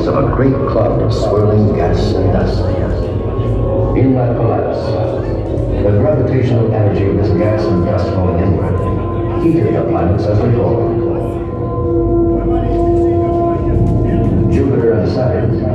Of a great cloud of swirling gas and dust. In that collapse, the gravitational energy of this gas and dust falling inward heated the planets as they. Jupiter and Saturn